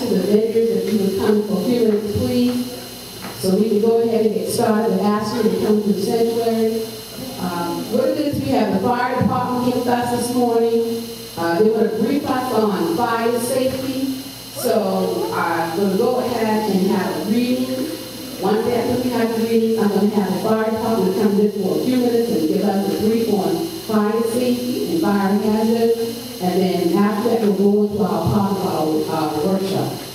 asking the vendors if you would come for a few minutes, please, so we can go ahead and get started with asking them to come to the sanctuary. Um, What it is, we have the fire department here with us this morning. Uh, They want to brief us on fire safety. So I'm going to go ahead and have a reading. Once after we have the reading, I'm going to have the fire department come in for a few minutes and give us a brief on fire safety and fire hazards. And then after we'll go into our part of our uh, workshop.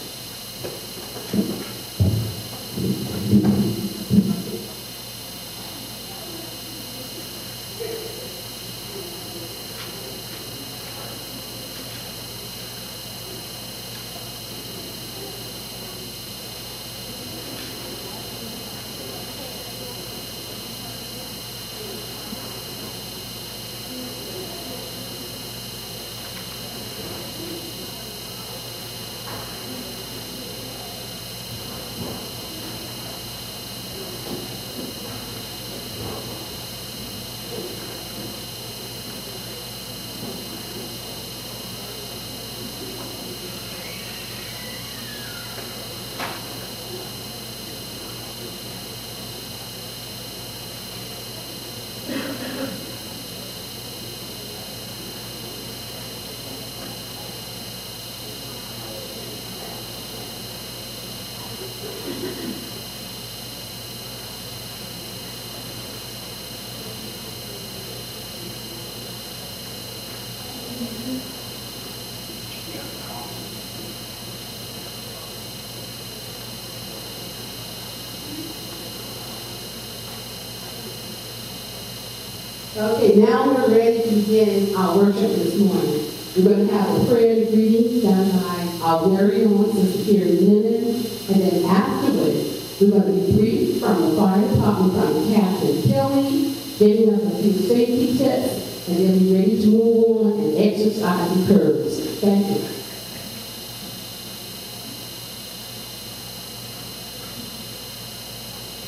Okay, now we're ready to begin our worship this morning. We're going to have a prayer and greeting done by our very own Sister Carrie Lennon, and then afterwards, we're going to be briefed from the fire department from Captain Kelly, giving us a few safety tips, and then we're ready to move on and exercise the curves. Thank you.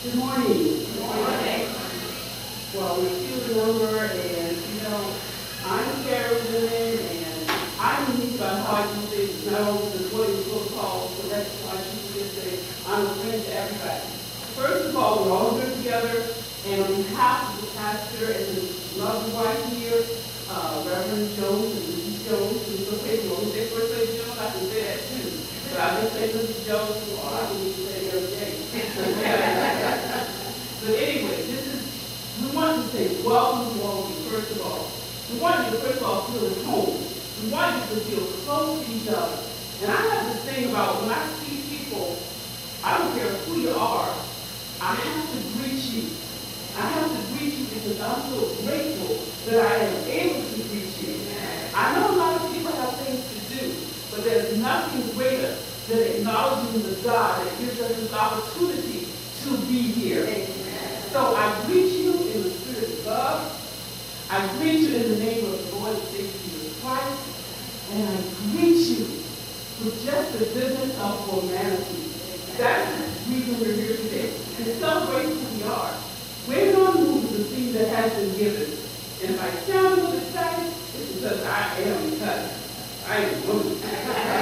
Good morning. Good morning. Well, we feel the number and, you know, I'm Carrie Lynn and I'm unique about how I do things, not only the what is protocol, so that's why I choose to say I'm a friend to everybody. First of all, we're all here together and on behalf of the pastor and his lovely wife here, uh, Reverend Jones and Mrs. Jones, who's okay, you want to say first lady Jones, I can say that too. But I Mrs. Jones, or I even say every day. But anyway, this is, we want to say welcome to all of you, first of all. We want you to, first of all, feel at home. We want you to feel close to each other. And I have this thing about when I see people, I don't care who you are, I have to greet you. I have to greet you because I'm so grateful that I am able to greet you. I know a lot of people have things to do, but there's nothing greater than acknowledging the God that gives us this opportunity to be here. So I greet you in the spirit of love. I greet you in the name of the Lord and Savior Jesus Christ. And I greet you with just the goodness of humanity. That's the reason we're here today. And celebrate who we are. We're going to move the thing that has been given. And if I sound a little excited, it's because I am because I am a woman.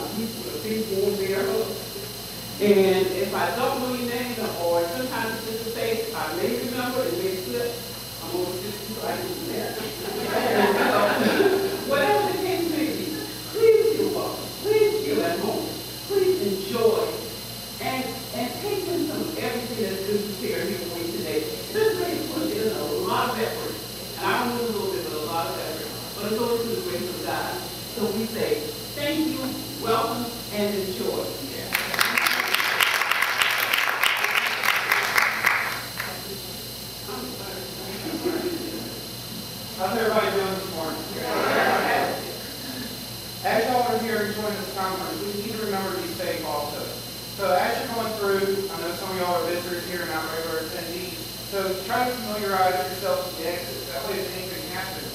One there. And if I don't know your name, or sometimes it's just a face, I may remember, it may slip, I'm over sixty, so I can do that. And so, Whatever the case may be, please feel welcome, please feel at home, please enjoy, and, and take in some of everything that's been prepared here for you today. This may put in a lot of effort, and I don't know a little bit, but a lot of effort, but it's always to the grace of God. So we say, thank you, welcome, and enjoy. How's everybody doing this morning? As y'all are here enjoying this conference, we need to remember to be safe also. So as you're going through, I know some of y'all are visitors here and not regular attendees, so try to familiarize yourself with the exits. That way if anything happens,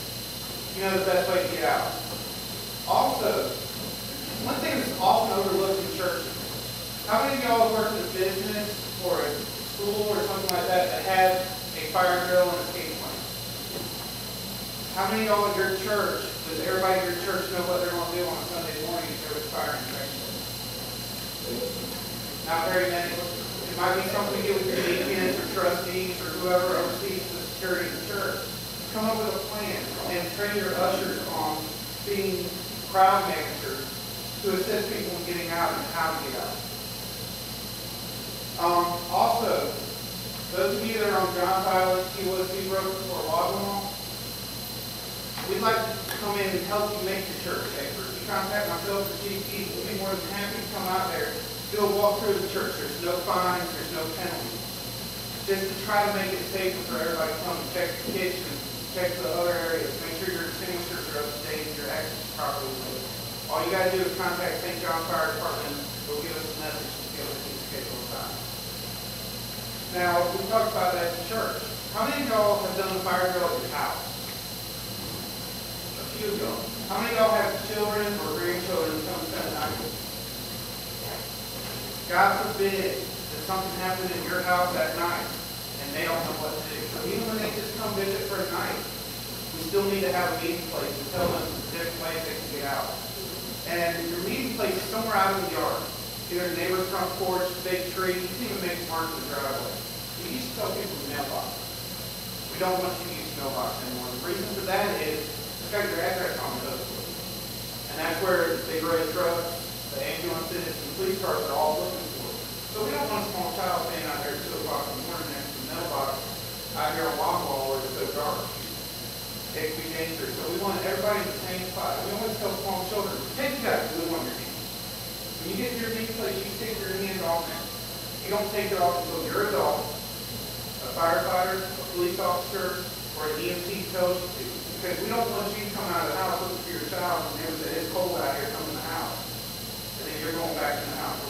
you know the best way to get out. Also, one thing that's often overlooked in churches, how many of y'all have worked in a business or a school or something like that that has a fire drill and escape plan? How many of y'all at your church, does everybody at your church know what they're gonna do on a Sunday morning if there was fire inspection? Not very many. It might be something to get with your deacons or trustees or whoever oversees the security of the church. Come up with a plan and train your ushers on being crowd managers to assist people in getting out and how to get out. Um, also, those of you that are on John's Island, Key West, Seabrook, or Wadmalaw, We'd like to come in and help you make your church safer. You contact myself or Keith, we'll be more than happy to come out there, do a walk through the church. There's no fines, there's no penalties. Just to try to make it safer for everybody to come and check the kitchen, check the other areas, make sure your extinguishers are up to date your exits are properly lit. All you gotta do is contact St. John Fire Department, they'll give us a message to be able to schedule time. Now, we talked about that in church. How many of y'all have done the fire drill at your house? A of y'all. How many of y'all have children or grandchildren come spend night with? God forbid that something happened in your house that night and they don't know what to do. So even when they just come visit for a night, we still need to have a meeting place and tell them the different ways they can get out. And your meeting place is somewhere out in the yard. Either the neighbor's front porch, big tree, you can even make marks in the driveway. We used to tell people to mailbox. We don't want you to use mailbox anymore. The reason for that is it's your address on the. And that's where big red trucks, the ambulances, and police cars are all looking for. So we don't want a small child standing out there at two o'clock in the morning next to the mailbox out here on Wadmalaw where it's so dark. It could be dangerous. So we want everybody in the same spot. We always tell small children, take that glue on your hand. When you get to your meeting place, you stick your hand on there. You don't take it off until you're adult, a firefighter, a police officer, or an EMT tells you to. Because we don't want you come out of the house looking for your child and they say, it's cold out here, come in the house. And then you're going back in the house.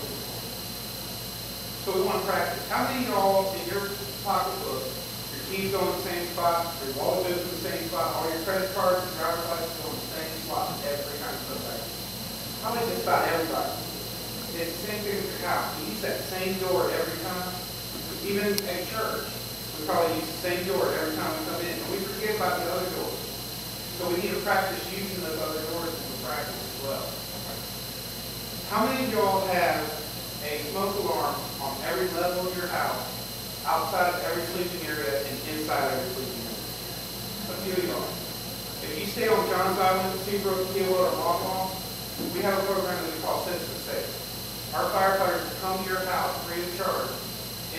So we want to practice. How many of y'all in your pocketbook, your keys go in the same spot, your wallet goes in the same spot, all your credit cards and driver's license go in the same spot, every kind of stuff like that? Probably just about everybody. It's the same thing with your house. You use that same door every time. Even at church, we probably use the same door every time we come in, and we forget about the other doors. So we need to practice using those other doors in the practice as well. How many of y'all have a smoke alarm on every level of your house, outside of every sleeping area and inside every sleeping area? A few of y'all. If you stay on John's Island, Seabrook, Kiawah, or Longmont, we have a program that we call Citizen Safe. Our firefighters come to your house free of charge,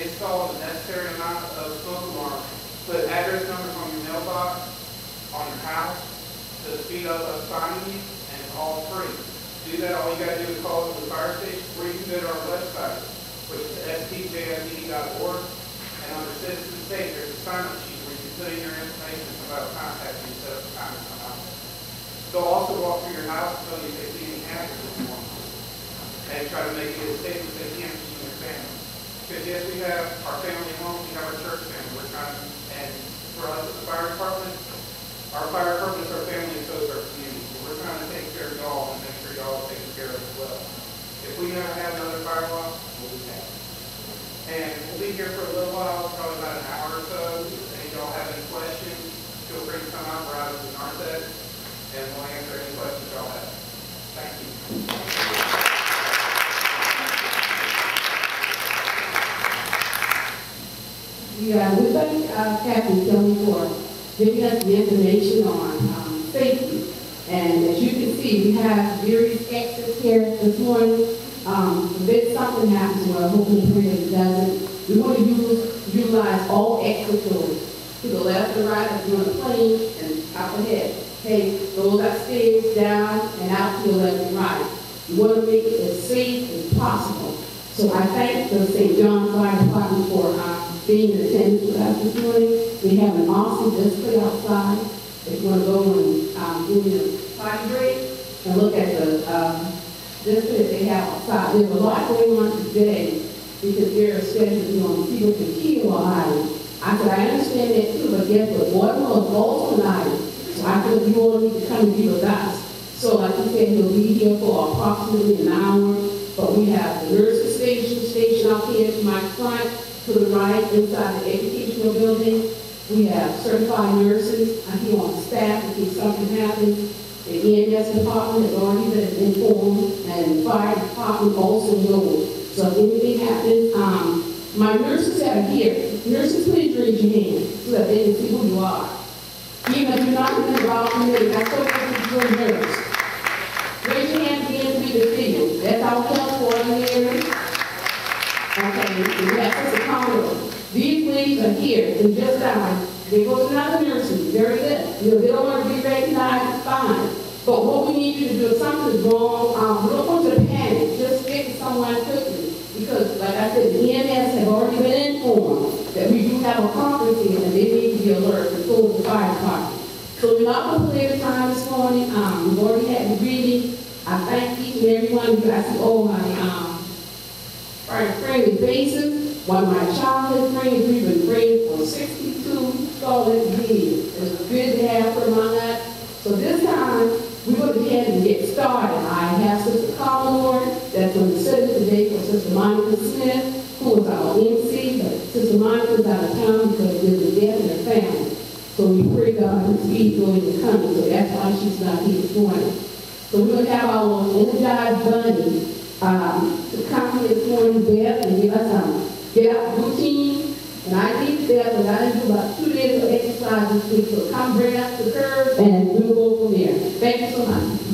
install the necessary amount of smoke alarm, put address numbers on your mailbox, on your house, to speed up us finding you, and it's all free. To do that, all you gotta do is call to the fire station, or you can to our website, which is stjfd.org, and under Citizen Safe, there's a sign-up sheet where you can put in your information about contact you, set up a time to come out. They'll also walk through your house until you if they see any hazards in the morning and try to make it as safe as they can for you and your family. Because yes, we have our family home, we have our church family, we're trying to, and for us at the fire department, our fire purpose, our family, and so is our community. So we're trying to take care of y'all and make sure y'all are taken care of as well. If we never have another fire loss, we'll be back. And we'll be here for a little while, probably about an hour or so. If y'all have any questions, feel free to come out. We're out of the narthex, and we'll answer any questions y'all have. Thank you. Yeah, We are with Kathy, uh, Captain Tony giving us the information on um, safety. And as you can see, we have various exits here this morning. Um, If something happens, well, and pray that it doesn't, we want to use, utilize all exit doors to the left and right, if you're on plane, and up ahead. Okay, those upstairs, down, and out to the left and right. We want to make it as safe as possible. So I thank the St. John's Fire Department for uh, being in attendance with us this morning. We have an awesome display outside. If you want to go and um, do the party and look at the um, display that they have outside. There's a lot going on today because they're scheduled on Seaward and Keel Island. I said, I understand that too, but guess what? Is also an island. So I feel you all need to come and be with us. So like you said, he'll be here for approximately an hour, but we have the nurses station, station out here to my front, to the right, inside the educational building. We have certified nurses here on staff in case something happens. The EMS department has already been informed, and fire department also knows. So if anything happens, um, my nurses that are here, nurses, please raise your hand so that they can see who you are. Even if you're not in the committee, that's what you're a nurse. Raise your hand again to be the field. That's our health coordinator. And that's us accountable. These ladies are here, and just down, they go to another nursing, very good. You know, they don't want to be recognized, fine. But what we need you to do, if something's wrong, um, don't want you to panic, just get to someone quickly. Because, like I said, EMS have already been informed that we do have a conference here, and they need to be alert, and so the fire department. So we're not going to play the time this morning, um, we've already had the reading. I thank each and every one of you, I see all my, um, are friendly faces. One of my childhood friends, we've been friends for 62 solid years. It's good to have her among us. So this time, we're going to go ahead and get started. I have Sister Commodore that's going to sit today for Sister Monica Smith, who is our MC, but Sister Monica's out of town because there's a death in her family. So we pray God and speed going to coming, so that's why she's not here this morning. So we're going to have our energized bunny um, to come this morning, Beth, and give us some get up routine. And I did that, but I didn't do about two days of exercise this week, so come bring us the curve, and we'll go from there. Thank you so much.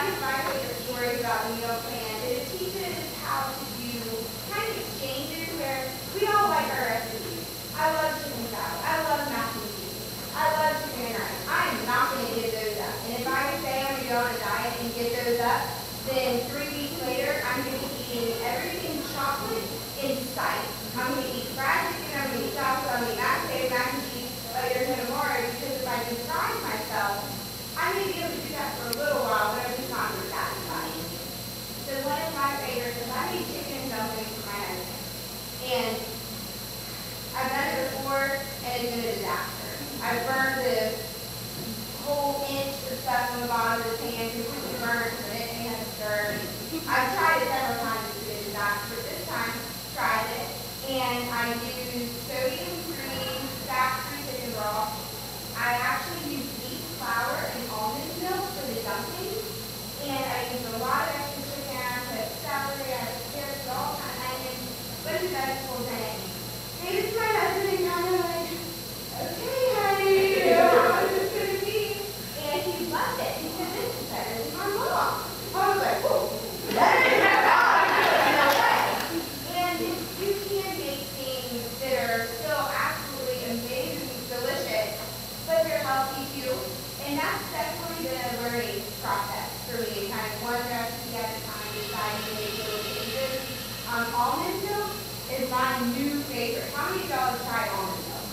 one my favorite stories about Neoplan is it teaches how to do kind of exchanges where we all like our recipes. I love chicken salad. I love mac and cheese. I love chicken and rice. I am not going to give those up. And if I say I'm going to go on a diet and give those up, then three weeks later, I'm going to be eating everything chocolate in sight. I'm going to eat fried chicken, I'm going to eat salsa, I'm and cheese because if I can myself, I may be able to do that for a little while And I've done it before, and it's been a. I've burned the whole inch of stuff on the bottom of the pan completely burned, it. I've tried it several times, it's been a disaster, but this time tried it. And I use sodium cream, fat-free chicken. I actually use wheat flour and almond milk for the dumplings, and I use a lot of extra Thank you. um, almond milk is my new favorite. How many of y'all have tried almond milk?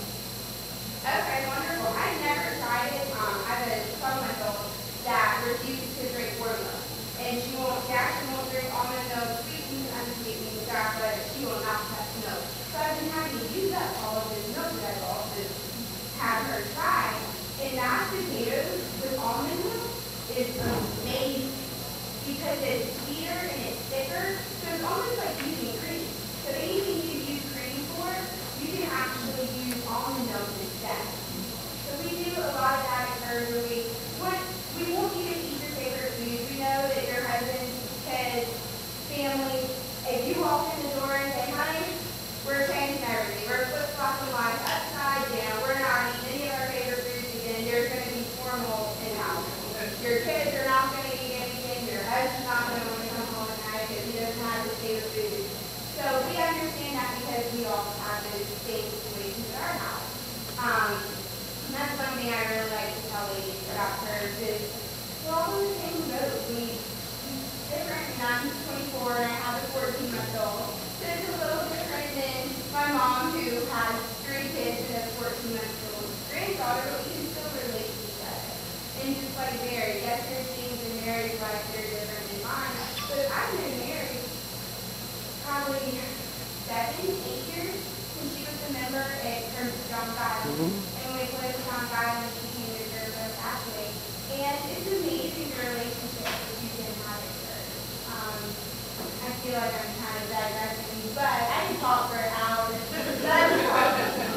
Okay, wonderful. I've never tried it. Um, I've told myself that refuses to drink warm milk. And she won't, she actually won't drink almond milk, sweetened, unsweetened, stuff, but she will not touch milk. So I've been having to use up all of this milk that I've also had her try. And mashed potatoes with almond milk is amazing because it's sweeter and it's thicker. So it's almost like using cream. So anything you use cream for, you can actually use almond milk instead. So we do a lot of that in Curve where we want, we want you to eat your favorite food. We know that your husband, kids, family, if you walk in the door and say, honey, we're changing everything. We're flip-flopping life upside down. We're not eating any of our favorite foods again. There's going to be formal in house. Your kids are not going to eat that's not going to want to come home at night if he doesn't have the state of food. So we understand that because we all have those same situations at our house. Um, that's one thing I really like to tell ladies about curves is we're all in the same boat. We, we different, and I'm 24 and I have a 14 month old. So it's a little different than my mom who has three kids and a 14 month old granddaughter, we can still relate to each other. And just like there, yes, there's things married a life very different than mine. But if I've been married probably seven, eight years since she was a member at John Five, mm-hmm. and we played with John Five when she came to Gerber Pathway. And it's amazing the relationship that you can have at church. Um, I feel like I'm kind of digressing, but I can talk for hours.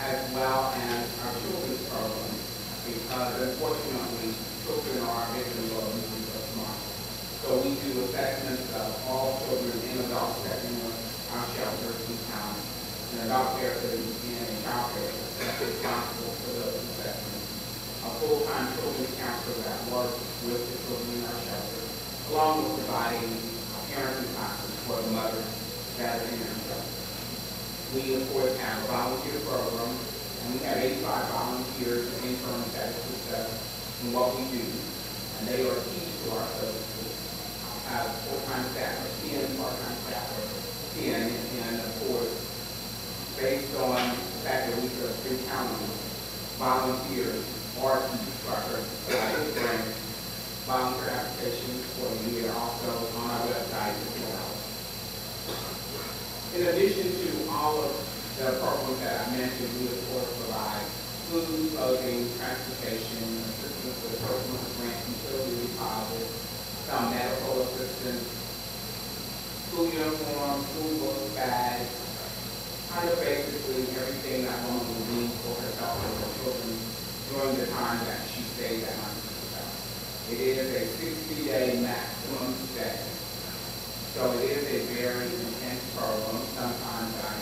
as well as our children's program, because unfortunately, children are victims of abuse of tomorrow. So we do assessments of all children and adults that in our shelters in town. And adult therapists and child therapists that's responsible for those assessments. A full-time children's counselor that works with the children in our shelter, along with providing parenting classes for the mothers that are in our shelter. We, of course, have a volunteer program, and we have eighty-five volunteers and interns that assist in what we do, and they are key to our services. Have full-time staff, or ten part-time staff, or ten, and of course, based on the fact that we serve three counties, volunteers are key to our services. I volunteer applications for you, they're also on our website as well. In addition to all of the programs that I mentioned, we of course provide food, clothing, transportation, assistance with personal rent, utility deposit, some medical assistance, school uniforms, school books, bags, kind of basically everything that woman will need for herself and her children during the time that she stays at my sister's. It is a sixty-day maximum stay. So it is a very intense program. Sometimes I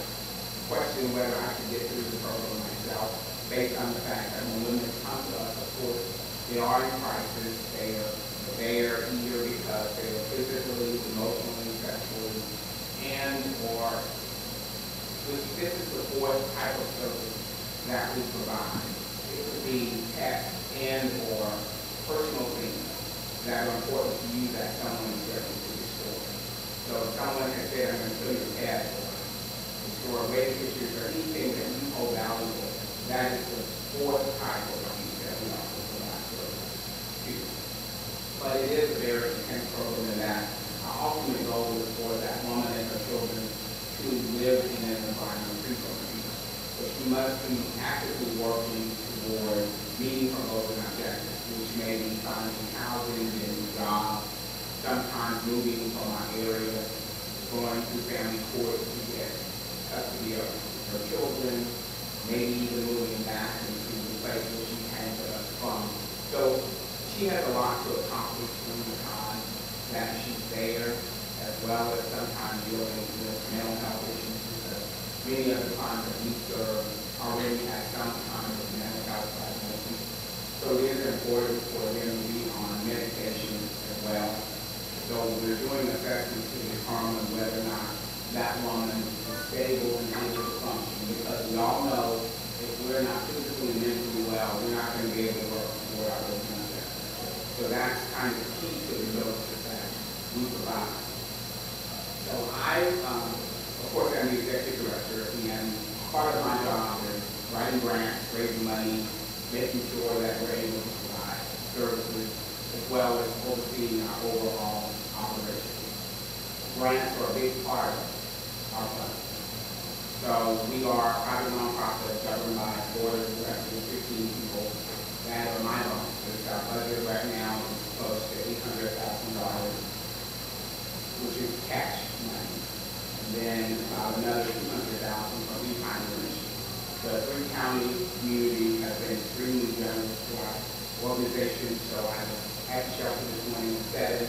question whether I can get through the program myself, based on the fact that when women come to us, of course, they are in crisis. They are, they are either because they are physically, emotionally, sexually, and or this is the fourth type of service that we provide. It could be pet and or cash money. And then about another 200,000 from refinance. The three county community has been extremely generous to our organization. So I the shelter this morning at.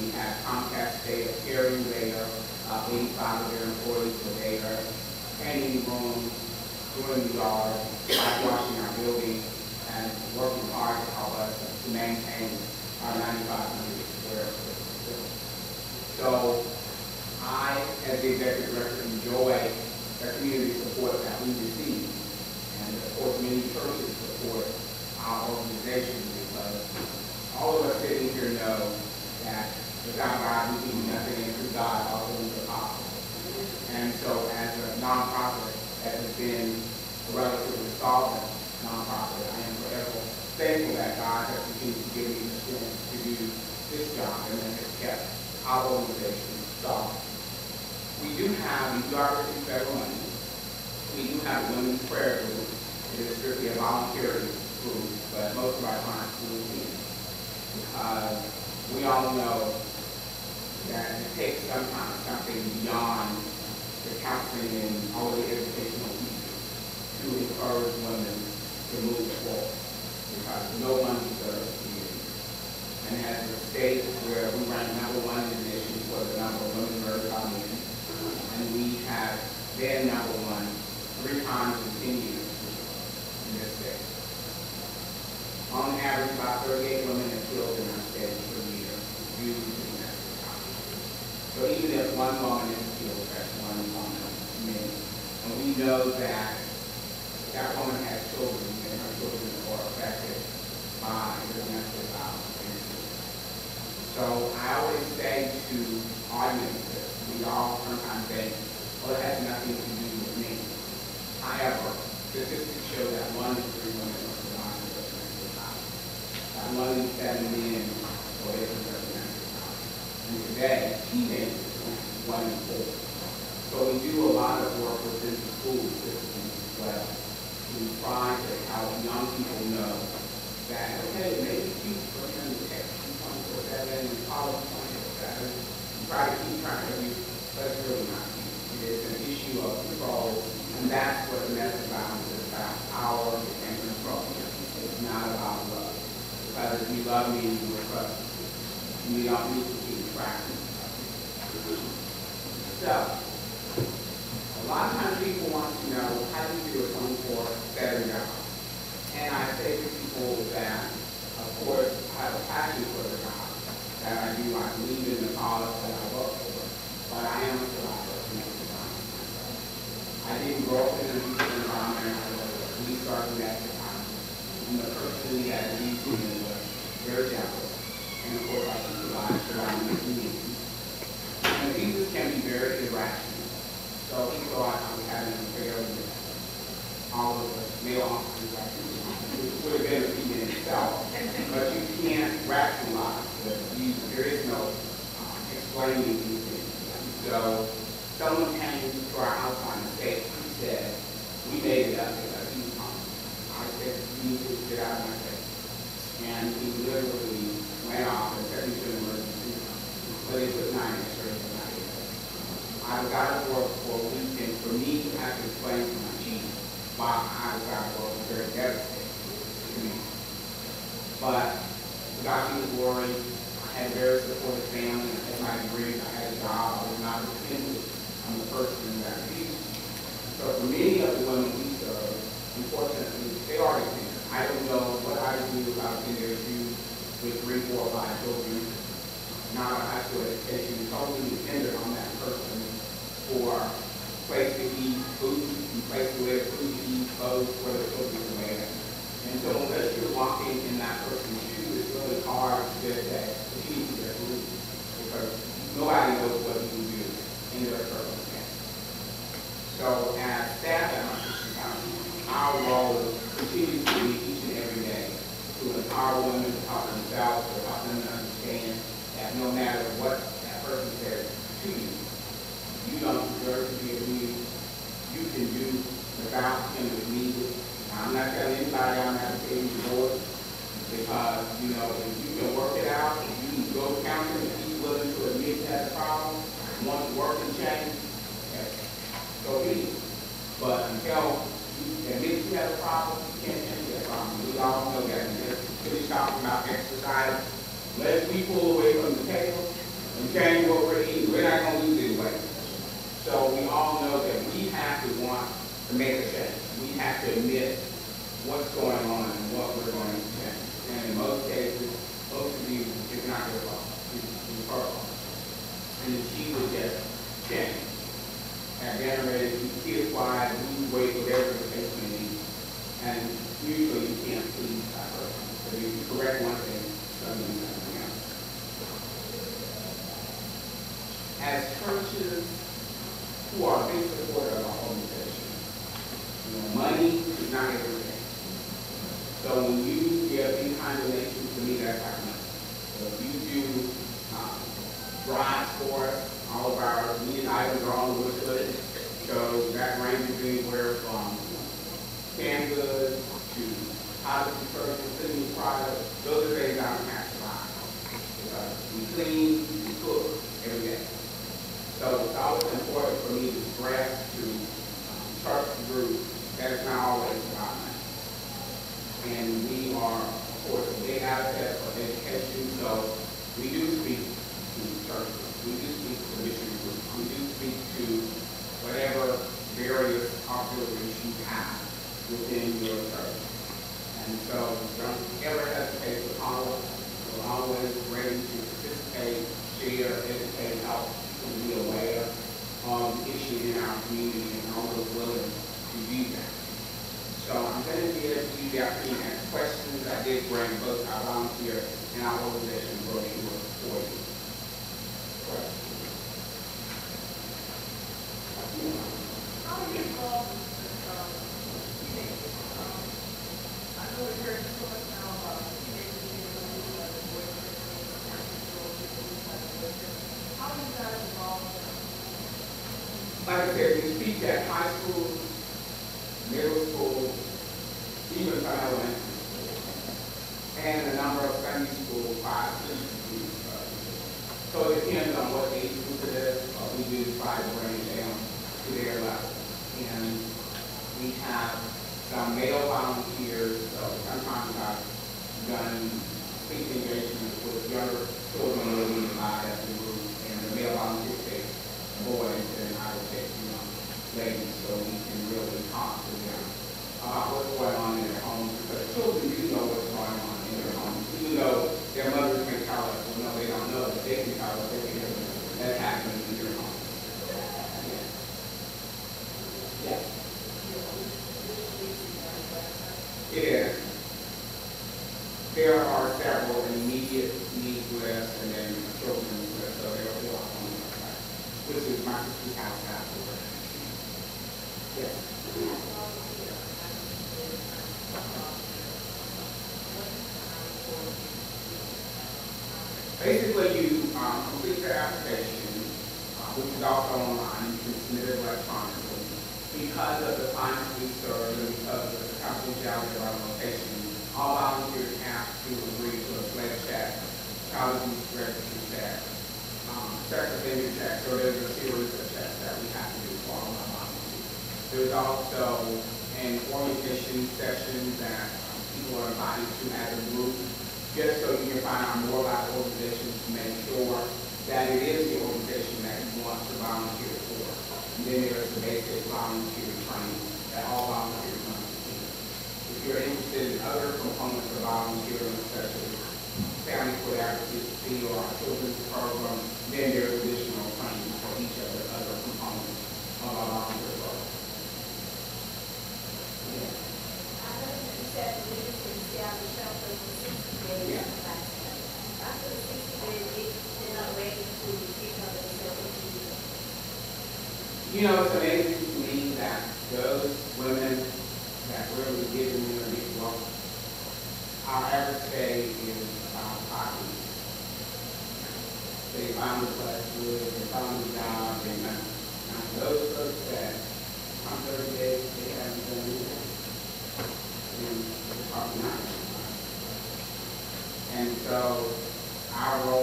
We have Comcast of Caring there, uh, 85 of their employees were there, painting rooms, doing the yard, washing our building, and working hard to help us to maintain our 9,500 square foot. So I, as the executive director, enjoy the community support that we receive. And of course, many churches support our organization because all of us sitting here know that without God, we do nothing, and through God, all things are possible. And so as a nonprofit that has been a relatively solvent nonprofit, I am forever thankful that God has continued to give me the strength to do this job and that has kept our organization solid. We do have, receive federal money. We do have women's prayer group. It is strictly a voluntary group, but most of our clients do it. Uh, we all know that it takes sometimes something beyond the counseling and all the educational pieces to encourage women to move forward. Because no one deserves. And as a state where we rank number one in the nation for the number of women murdered by men, and we have been number one three times in ten years in this state. On average, about thirty-eight women are killed in our state per year due to domestic violence. So even if one woman is killed, that's one woman many. And we know that that woman has children, and her children are affected by. So I always say to audiences, we all sometimes say, well, it has nothing to do with me. However, statistics show that one in three women are surviving of domestic violence. That one in seven men are victims of domestic violence. And today, teenagers, one in four. So we do a lot of work within the school system as well to try to help young people know that, okay, maybe keep for them to text you twenty-four seven and twenty-four seven. You try to keep track of you, but it's really not. It is an issue of control, and that's what domestic violence is about, power and control. It's not about love. Because if you love me, you trust me. You don't need to keep of me. So, a lot of times people want to know, how do you do a twenty-four seven job? And I say to people that, of course, I have a passion for the job, that I do, I believe in the cause that I work for, but I am a survivor of domestic violence myself. grow up in an abusive environment, we started at the time. And the person had abused me was very jealous. And of course, I supervised around the community. And abusers can be very irrational. So he thought I was having an affair with all of the male officers, like, which would have been a feat in itself. But you can't rationalize the. There is no um, explaining these. So someone came to our house on the state, he said, we made it up he was. I said, you need to get out of my. And he literally went off and sent me to an emergency room. But it took nine x-rays I. I was out of work for a week, for me to have to explain to my chief why I was out of work very me. But God be the glory, I had very supportive family, I had my degree, I had a job, I was not dependent on the person that abused me. So for many of the women we serve, unfortunately, they are dependent. I don't know what I would do if I was in their shoes with three, four, five children, not a high school education, totally dependent on that person for place to eat, food, place to wear, food to eat, clothes, where the children can wear. And so unless you're walking in that person's shoes, it's really hard to just say, you need to get food. Because nobody knows what you can do in their circumstance. So as staff at sister county, our role continues to be each and every day to empower women to help themselves, to help them to understand that no matter what that person says to you, you don't deserve to be abused. You can do without him if needed. I'm not telling anybody I'm advocating divorce because, you know, if you can work it out, if you can go to counseling, if he's willing to admit a problem, want to work and change, so be it. But until you admit you have a problem, you can't change that problem. We all know that. We just finished talking about exercise. Let's we pull away from the table and change what we're eating. We're not gonna lose anyway. So we all know that we have to want to make a change. Have to admit what's going on and what we're going to change. And in most cases, most of you, it's not your fault. It's it's her fault. And if she would just change. Have dinner ready, kids wise, lose weight, whatever the case may be. And usually you can't please that person. So you correct one thing, something else. As churches who are a big supporter of our organization, you know, money is not everything. So when you give any kind of donation to me, that's our money. So if you do, um, drives for us, all of our needed items are on the wish list. So that ranges anywhere from canned goods to positive detergent, cleaning products, those are things I don't have to buy. Because we clean, we cook every day. So it's always important for me to stress to um, church group that it's not always about money. And we are, of course, a big asset for education, so we do speak to church groups, we do speak to mission groups, we do speak to whatever various auxiliaries you have within your church. And so don't ever hesitate to call us. We're always ready to participate, share, educate, help to be aware of issues in our community and always willing to do that. So I'm going to give you the opportunity to ask questions. I did bring both our volunteer and our organization brochure for you. Questions? How are you involved in this, um, teenagers? Um, I know we're hearing so much now about teenagers being abused by their boyfriends, and girls being abused by their boyfriends. How are you guys involved in that? Like I at high school, middle school, even elementary school, and a number of Sunday school we, uh, So it depends on what age group it is, uh, we do try to bring it down to their level. And we have some male volunteers, so sometimes I've done speech engagements with younger children living in my ethnic group, and the male volunteers take boys, ladies so we can really talk to them about what's going on in their homes because children do know what's going on in their homes. Even though their mothers can tell us, well, no, they don't know, but they can tell us everything that happens in your home. Yeah. yeah. It is. There are several immediate needs lists and then children's lists, so they're all on the website, which is MySistersHouse.org. Basically, you um, complete your application, uh, which is also online. You can submit it electronically. Because of the clients we serve and because of the confidentiality of our location, all volunteers have to agree to a SLED check, child abuse registry check, um, sex offender check, or there's a series of there's also an orientation session that um, people are invited to as a group, just so you can find out more about the organization to make sure that it is the organization that you want to volunteer for. And then there's the basic volunteer training that all volunteers must attend. If you're interested in other components of volunteering, such as family collaborative or children's program, then there's additional You know, it's amazing to me that those women that really were given me an equal, our average pay is about five weeks. They found a place to live, they found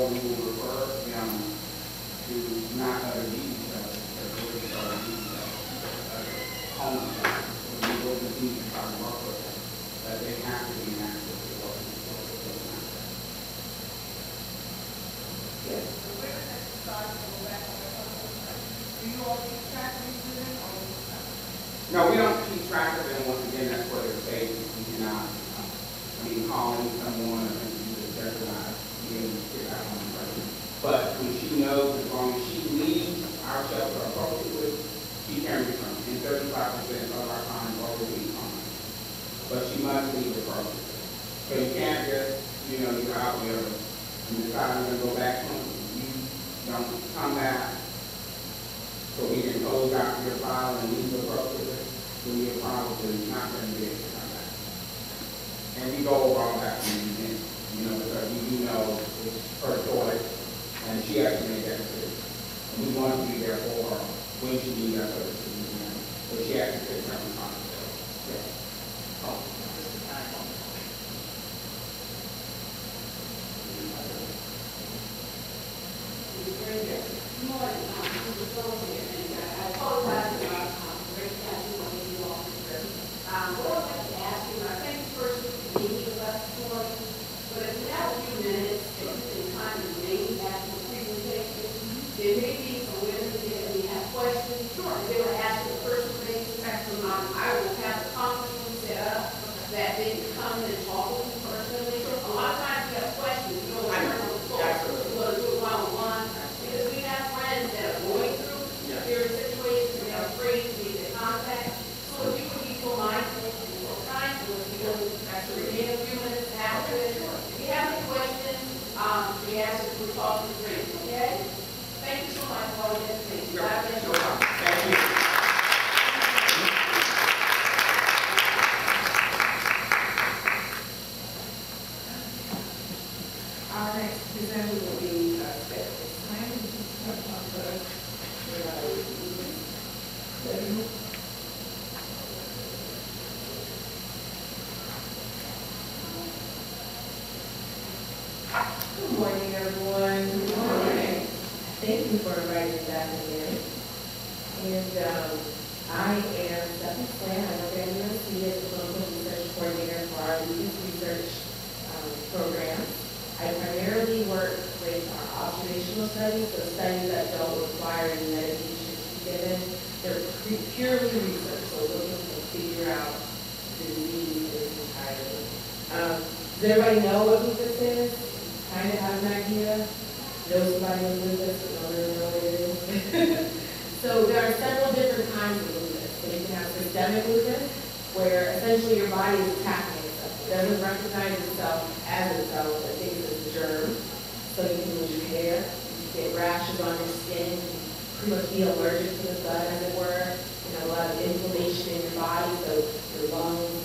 Um, she actually made that decision. And we wanted to be there for her when she needs our services. But she actually picked take They're purely research, so looking to figure out the disease in its entirety. Um, does everybody know what lupus is? Kind of have an idea? Know somebody with lupus, but don't really know what it is? so there are several different kinds of lupus. So you can have systemic lupus, where essentially your body is attacking itself. It doesn't recognize itself as itself, it thinks it's a germ. So you can lose your hair, you get rashes on your skin, be allergic to the sun, as it were. You know, a lot of inflammation in your body, so your lungs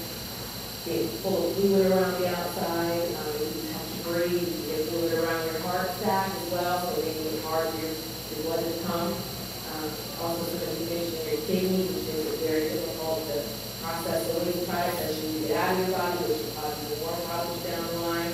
get full of fluid around the outside. Um, you have to breathe, you get fluid around your heart sac as well, so making it hard for your, your blood to pump. Um, also some inflammation in your kidneys, which makes it very difficult to process the waste products that you get out of your body, which will cause even more problems down the line.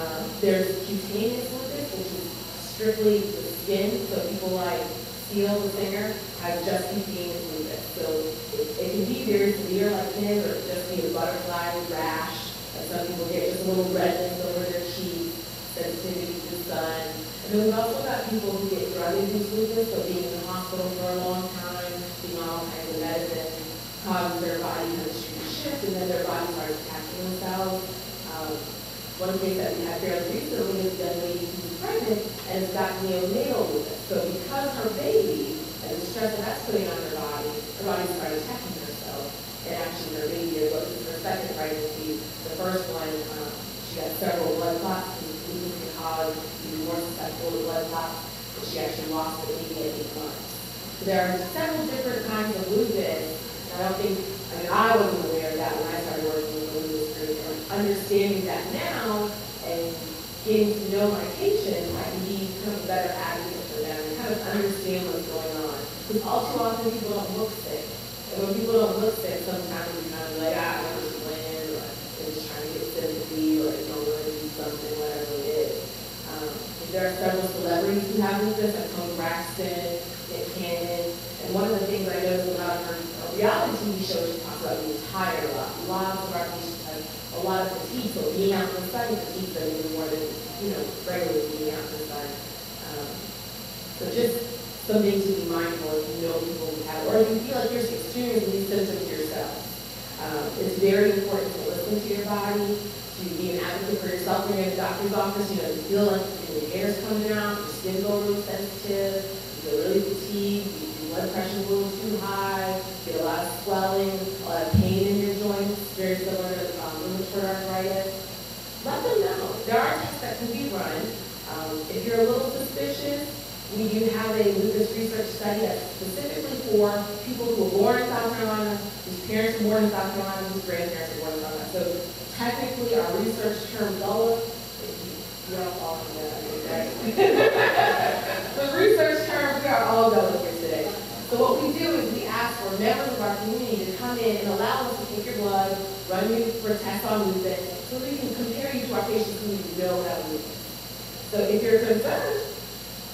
Um, there's cutaneous lupus, which is strictly the skin, so people like Seal, the singer, has just cutaneous lupus. So it, it can be very severe like his, or just be a butterfly rash, and some people get just a little redness over their cheeks, sensitivity to the sun. And then we've also got people who get drug-induced lupus, so being in the hospital for a long time, being on all kinds of medicine, causes their body chemistry to shift, and then their body starts attacking themselves. Um, one case that we had fairly recently is a young lady who's pregnant and has got neonatal lupus. So because her baby and the stress that that's putting on her body, her body started attacking herself. And actually her baby, what was her second pregnancy, the first one, um, she had several blood clots, and lupus can cause even more susceptible to blood clots, and she actually lost the baby at eight months. So there are several different kinds of lupus. I don't think, I mean, I wasn't aware of that when I started working with the lupus group, and understanding that now getting to know my patient, I can be kind of a better advocate for them and kind of understand what's going on. Because all too often people don't look sick. And when people don't look sick, sometimes you kind of like, ah, I'm just playing, or they're just trying to get sympathy, or they don't want to do something, whatever it is. Um, there are several celebrities who have lupus, like Toni Braxton, Nick Cannon, and one of the things I noticed about her reality TV show, she talks about being tired a lot. Lots of our a lot of fatigue, so being out in the sun fatigues them even more than, you know, regularly being out in the sun. Um, so just something to be mindful if you know people who have, or if you feel like you're experiencing these symptoms yourself. Um, it's very important to listen to your body, to be an advocate for yourself when you're in the doctor's office. You know, you feel like your hair's coming out, your skin's little sensitive, you feel really fatigued, your blood pressure's a little too high, you get a lot of swelling, a lot of pain in your joints, very similar to arthritis. Let them know. There are tests that can be run. Um, if you're a little suspicious, we do have a lupus research study that's specifically for people who were born in South Carolina, whose parents were born in South Carolina, whose grandparents were born in South Carolina. So technically, our research term if you, you all from that, mean. The research term, we are all today. So what we do is we ask for members of our community to come in and allow us to take your blood, run you for a test on lupus, so we can compare you to our patients who you know have lupus. So if you're concerned,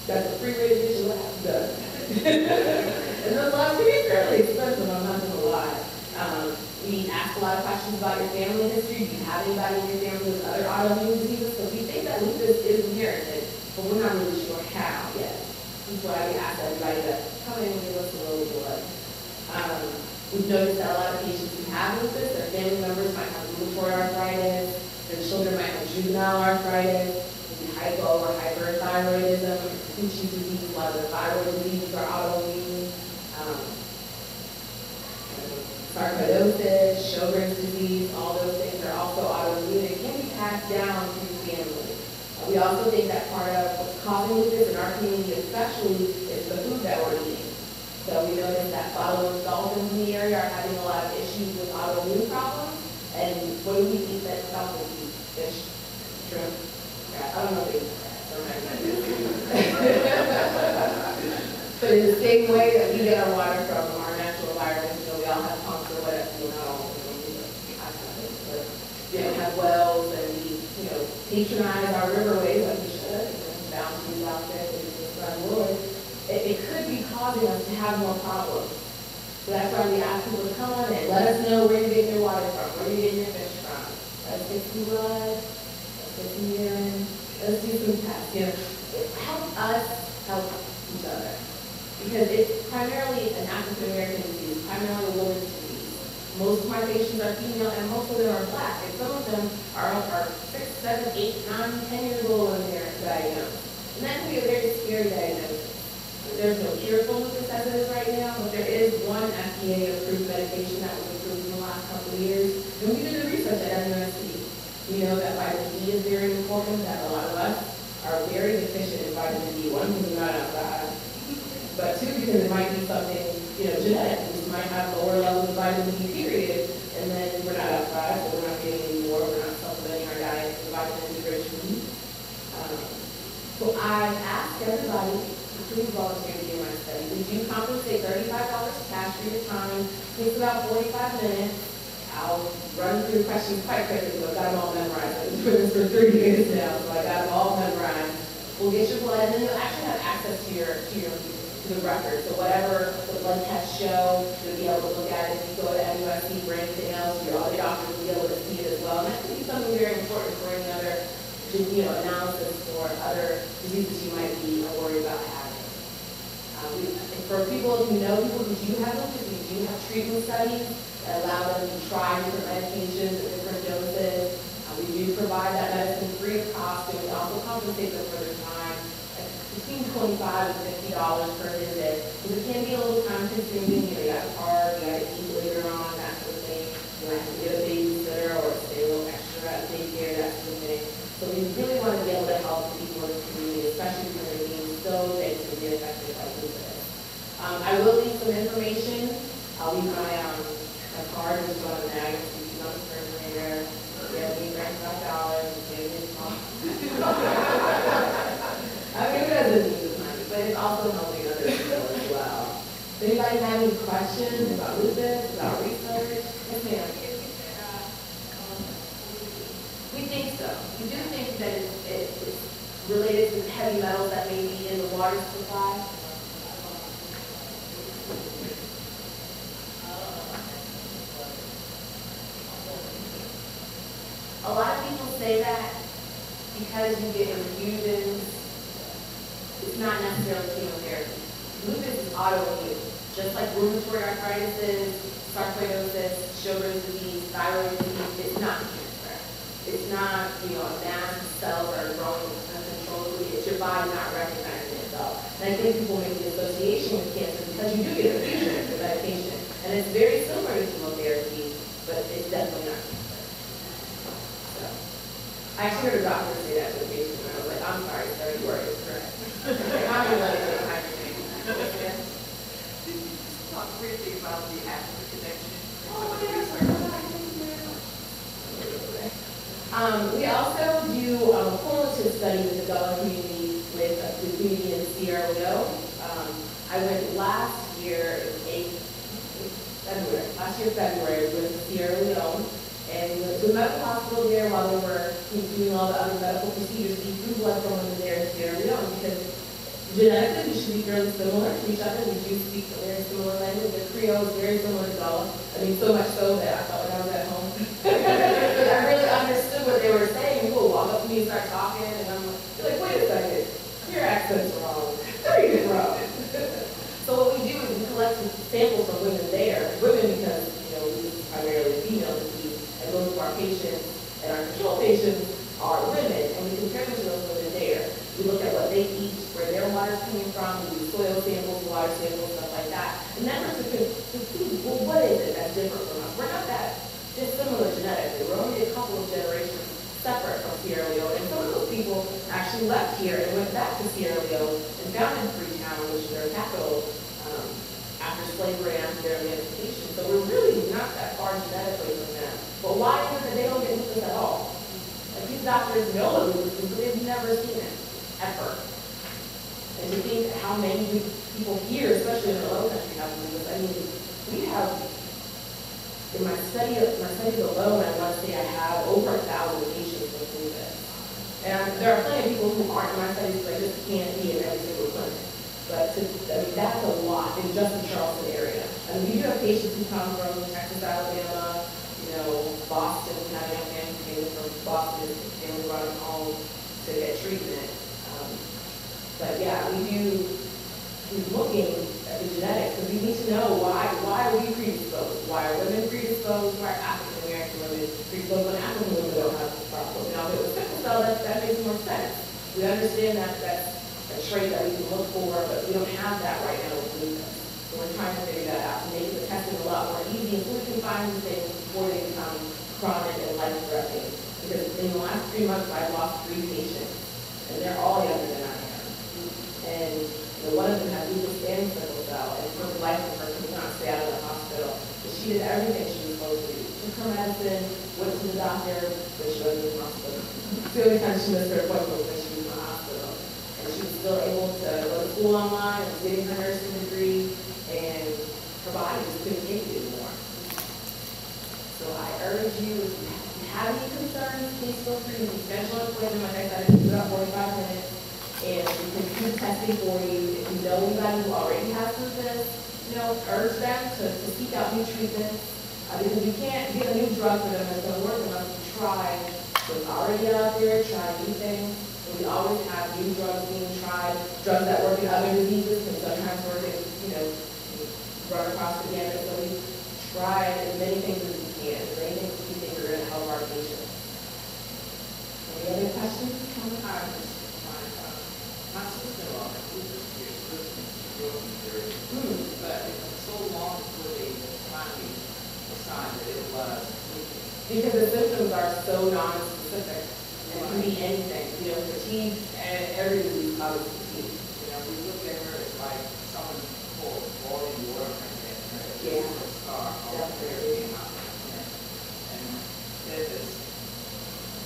that's a free get your labs done. and those labs can be fairly expensive, I'm not gonna lie. Um, we ask a lot of questions about your family history. Do you have anybody in your family with other autoimmune diseases? Because we think that lupus is inherited, but we're not really sure how yet. That's why we ask everybody to come in and give us a little blood. Um, we've noticed that a lot of patients who have lupus, their family members might have rheumatoid arthritis, their children might have juvenile arthritis, maybe hypo or hyperthyroidism, Cushing's disease, a lot of thyroid diseases or autoimmune. Um, sarcoidosis, Sjogren's disease, all those things are also autoimmune and can be passed down through family. We also think that part of what's causing lupus in our community especially is the food that we're eating. So we noticed that bottlenose dolphins in the area are having a lot of issues with autoimmune problems. And what do we eat that dolphins eat? Fish, shrimp, crab. I don't know if they eat. But in the same way that we get our water from our natural environment, you know, we all have pumps or whatever, you know, we don't have wells and we, you know, patronize our riverways like we should, know, boundaries out there, we just run Lord. It, it could be causing us to have more problems. So that's why we ask people to come on and let us know where you're getting your water from, where you're getting your fish from. Let's get some blood, let's get some urine, let's do some tests, you know. Help us help each other because it's primarily an African American disease, primarily a woman's disease. Most of my patients are female and most of them are black, and some of them are, are six, seven, eight, nine, ten years old when they're diagnosed. And that can be a very scary diagnosis. There's no cure for lupus as it is right now, but there is one FDA-approved medication that was approved in the last couple of years. And we did the research at MUSC. We know that vitamin D is very important, that a lot of us are very deficient in vitamin D. One, because we're not outside, but two, because it might be something, you know, genetic. We might have lower levels of vitamin D, period, and then we're not outside, so we're not getting any more, we're not supplementing our diet with vitamin D rich food. Um, So I asked everybody to please volunteer to in my study. We do compensate thirty-five dollars cash for your time, takes about forty-five minutes. I'll run through questions quite quickly, because I've got them all memorized. I've been doing this for three years now, so I got them all memorized. We'll get your blood, and then you'll actually have access to your, to your, the record. So whatever the blood tests show, you'll be able to look at it. If you go to MUSC for anything else, your other doctors will be able to see it as well. And that could be something very important for any other, you know, analysis for other diseases you might be worried about having. We- For people who know people who do have lupus, we do have treatment studies that allow them to try different medications at different doses. Uh, We do provide that medicine free of cost, and we also compensate them for their time, between twenty-five and fifty dollars per visit. It can be a little time consuming, you know, you got to park, you got to eat later on, that sort of thing. You might have to get a babysitter or stay a little extra at daycare, that sort of thing. So we really want to be able to help the people in the community, especially when they're being so big to be affected by lupus. Um, I will leave some information. I'll leave my, um, my card, which is on the mag, if you the refrigerator. We grant five dollars, maybe it's small. I mean, it doesn't need the money, but it's also helping other people as well. Does anybody have any questions about lupus, about research? Yes, ma'am. Uh, we think so. We do think that it's related to heavy metals that may be in the water supply. A lot of people say that because you get infusions, it's not necessarily chemotherapy. Lupus is autoimmune, just like rheumatoid arthritis is, sarcoidosis, Sjogren's disease, thyroid disease, it's not cancer. It's not, you know, a mass of cells that are growing uncontrollably, it's your body not recognizing itself. And I think people make the association with cancer because you do get a infusion of medication. And it's very similar to chemotherapy, but it's definitely not cancer. So, I actually heard a doctor say that to a patient, and I was like, I'm sorry, sir, you are incorrect. Talk briefly about the African connection. Oh, Um, we also do um, a cumulative study with the Gullah community, with uh, the community in Sierra Leone. Um, I went last year, in February, last year February, to Sierra Leone, and we went to a medical hospital there while they were doing all the other medical procedures. We drew blood from them there in Sierra Leone because genetically we should be fairly similar to each other. We do speak a very similar language. The Creole is very similar to Gullah. I mean, so much so that I felt like I was at home. But I really understood what they were saying. People walk up to me and start talking, and I'm like, wait a second, your accent's wrong. There you go. So what we do is we collect samples from women there, women because, you know, is primarily female disease, and most of our patients and our control patients are women, and we compare them to those women there. We look at what they eat, where their water's coming from, we do soil samples, water samples, stuff like that. And that to, to see, well, what is it that's different from us? We're not that dissimilar genetically. We're only a couple of generations separate from Sierra Leone. And some of those people actually left here and went back to Sierra Leone and founded Freetown, which is their capital, um, after slavery and their emancipation. So we're really not that far genetically from them. But why is it they don't get lupus at all? Like these doctors know what lupus but they've never seen it, ever. And to think how many people here, especially in the low country, have lupus. I mean, we have in my study, my studies alone, I to say I have over a thousand patients with lupus. And there are plenty of people who aren't in my studies, but I just can't be in every single clinic. But to, I mean, that's a lot in just the Charleston area. I mean, we do have patients who come from Texas, Alabama, you know, Boston, have young man came from Boston, family brought them home to get treatment. But yeah, we do, keep looking at the genetics, because we need to know why, why are we predisposed? Why are women predisposed? Why are African American women predisposed when African women don't have this problem? Now, if it was sickle cell, that, that makes more sense. We understand that that's a trait that we can look for, but we don't have that right now with lupus. So we're trying to figure that out, to make the testing a lot more easy, so we can find these things before they become chronic and life-threatening. Because in the last three months, I've lost three patients, and they're all younger than I am. And, you know, one of them had lupus and sickle cell, and for the life of her, could not stay out of the hospital. But she did everything she was supposed to do. Took her medicine, went to the doctor, but she wasn't in the hospital. The only time she missed her appointment was when she was in the hospital. And she was still able to go to school online, getting her nursing degree, and her body just couldn't take it anymore. So I urge you, if you have any concerns, please feel free to schedule an appointment, like I said, it's about forty-five minutes. And we can do testing for you. If you know anybody who already has lupus, you know, urge them to, to seek out new treatments. Uh, because you can't get a new drug for them that's gonna work unless you try what's already out there, try new things. And we always have new drugs being tried, drugs that work in other diseases can sometimes work in, you know, run across the gamut. So we try as many things as we can, as many things we think are gonna help our patients. Any other questions? comments? Hi, Because the symptoms are so non-specific, and it can be anything, you know, fatigue, every disease causes fatigue. You know, we look at her as like someone poured boiling water on her head, Yeah. a scar all there came out. And there's this,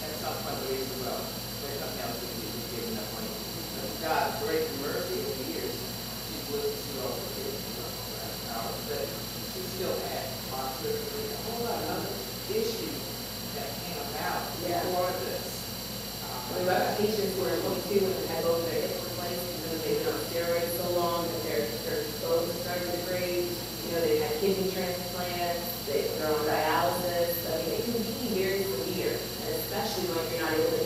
at some point, there is, well, there's something else that we was giving up on. But God's grace and mercy over the years, she's lived to see all the you know, that's how, but she still had autism, a whole lot of other issues that came about Yeah. before this. We have patients who are twenty-two and had both their hips replaced, because they've been on steroids so long that their, their bones are starting to degrade. You know, they've had kidney transplants, they, they're on dialysis, I mean, it can be very severe, and especially when you're not able to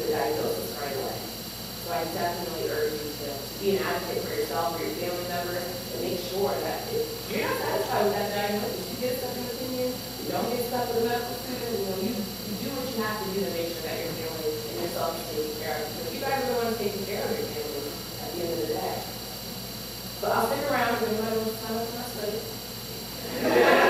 I definitely urge you to, be an advocate for yourself, or your family member, and make sure that if you're not satisfied with that diagnosis, you get a second opinion, you don't get stuck with a medical student, you know, you, you do what you have to do to make sure that your family and yourself is taken care of. Because you guys are the ones taking care of your family at the end of the day. But I'll stick around and I don't have time for my study.